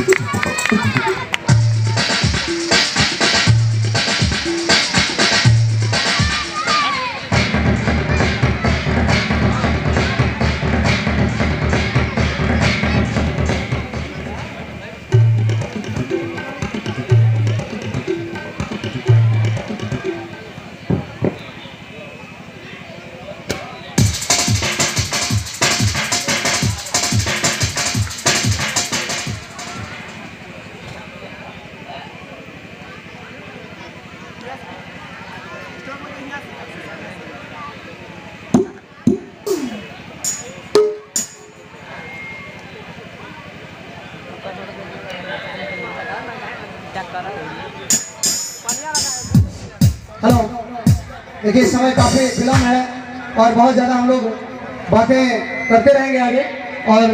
やった! Hello. देखिए समय काफ़ी विलम्ब है और बहुत ज़्यादा हम लोग बातें करते रहेंगे आगे और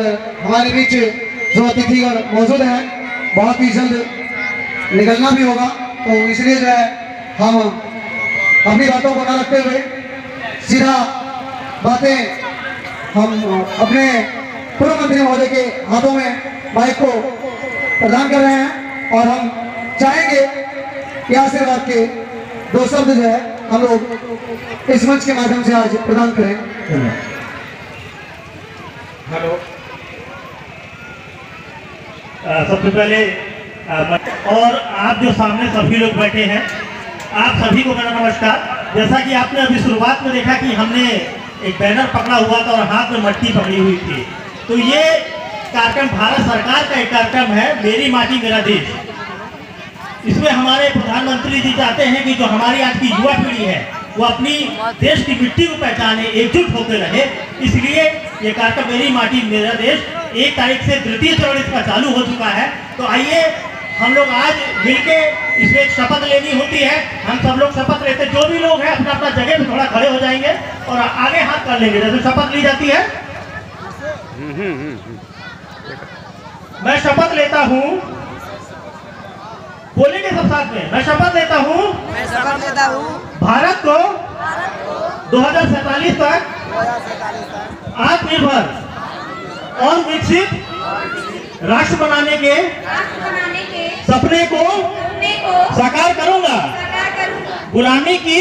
हमारे बीच जो अतिथि और मौजूद हैं, बहुत ही जल्द निकलना भी होगा। तो इसलिए जो है, हम अपनी बातों को न रखते हुए सीधा बातें हम अपने पूर्व मंत्री महोदय के हाथों में माइक को प्रदान कर रहे हैं और हम चाहेंगे कि आशीर्वाद के दो शब्द जो है हम लोग इस मंच के माध्यम से आज प्रदान करें। हेलो। सबसे पहले और आप जो सामने सभी लोग बैठे हैं आप सभी को मेरा नमस्कार। जैसा कि आपने अभी शुरुआत में देखा कि हमने एक बैनर पकड़ा हुआ था और हाथ में मट्टी पकड़ी हुई थी। तो ये कार्यक्रम भारत सरकार का एक कार्यक्रम है, मेरी माटी मेरा देश। इसमें हमारे प्रधानमंत्री जी चाहते हैं कि जो हमारी आज की युवा पीढ़ी है, वो अपनी देश की मिट्टी को पहचाने, एकजुट होकर रहे। इसलिए ये कार्यक्रम मेरी माटी मेरा देश एक तारीख से तृतीय चरण इसका चालू हो चुका है। तो आइए हम लोग आज मिलके इसमें एक शपथ लेनी होती है। हम सब लोग शपथ लेते हैं। जो भी लोग हैं अपना अपना जगह पे थोड़ा खड़े हो जाएँगे और आगे हाथ कर लेंगे। जैसे शपथ ली जाती है। मैं शपथ लेता हूँ। बोलेंगे सब साथ में। मैं शपथ लेता हूँ। शपथ लेता हूँ। भारत को दो हज़ार सैतालीस तक आत्मनिर्भर और विकसित राष्ट्र बनाने के राष्ट्र बनाने के सपने को साकार करूँगा। गुलामी की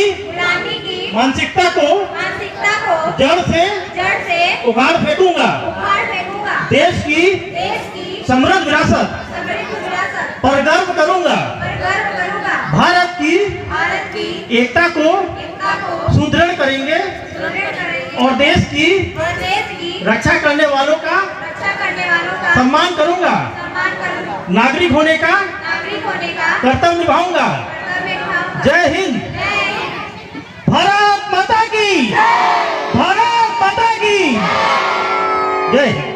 मानसिकता को जड़ से उखाड़ फेंकूँगा। देश की समृद्ध विरासत पर गर्व करूँगा। भारत की एकता को सुदृढ़ करेंगे। और देश की रक्षा करने वालों का सम्मान करूँगा। नागरिक होने का कर्तव्य निभाऊँगा। जय हिंद। भारत माता की। भारत माता की। जय हिंद।